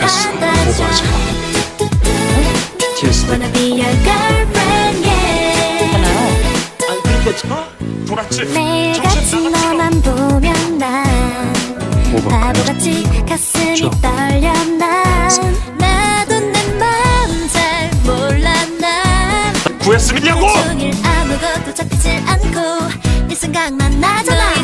됐어. 오버하지 마 Just wanna be your girlfriend yeah. 하나요? 안 그리겠어? 돌았지? 매일같이 너만 보면 난 바보같이 가슴이 떨려 난 나도 내 마음 잘 몰라 난. 구했으면 냐고! 아무것도 잡히지 않고 네 생각만 나잖아.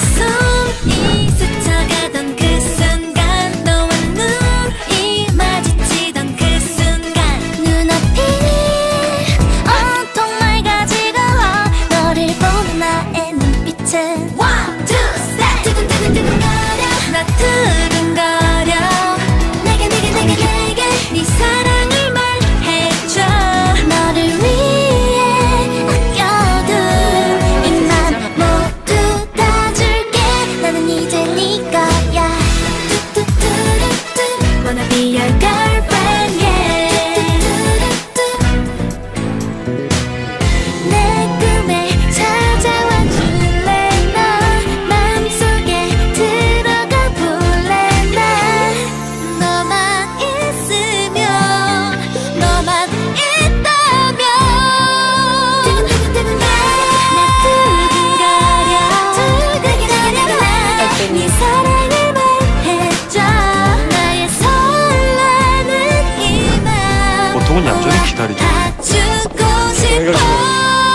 기다리죠. 여기가 지금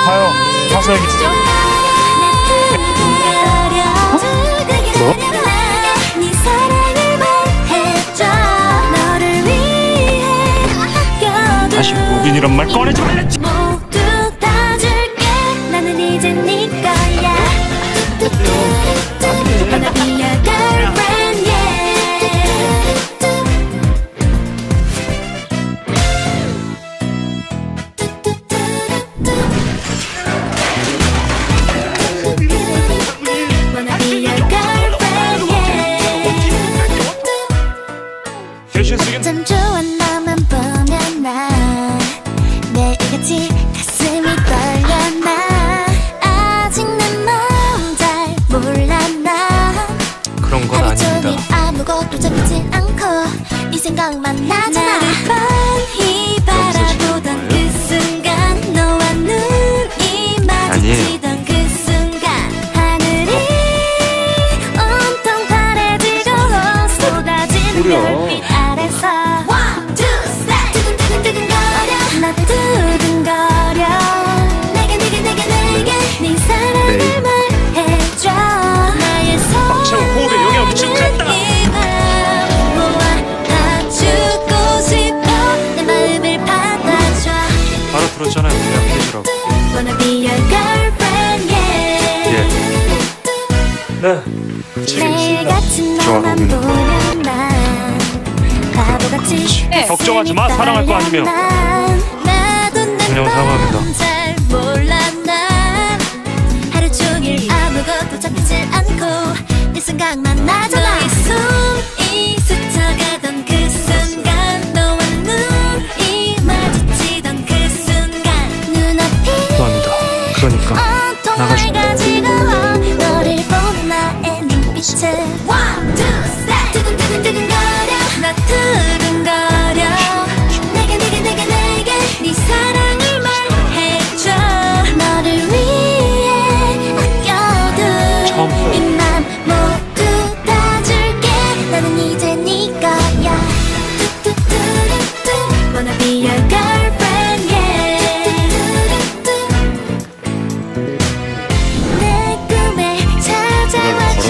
가요. 가서 여기 진짜. 다시 무빈이란 어? 말 꺼내지 말랬지. 모두 다 줄게 나는 이제 네 거야 대신 쓰긴 잠조한 너만 보면 나? 매일같이 가슴이 떨려 나? 아직 내 마음 잘 몰라 나? 그런 건 아닙니다. 아무것도 잡히지 않고 이 생각만 나잖아. 지금 좋아하는 네. 걱정하지 마. 사랑할 거 아니면. 그냥 사랑합니다. 감사합니다. 그러니까.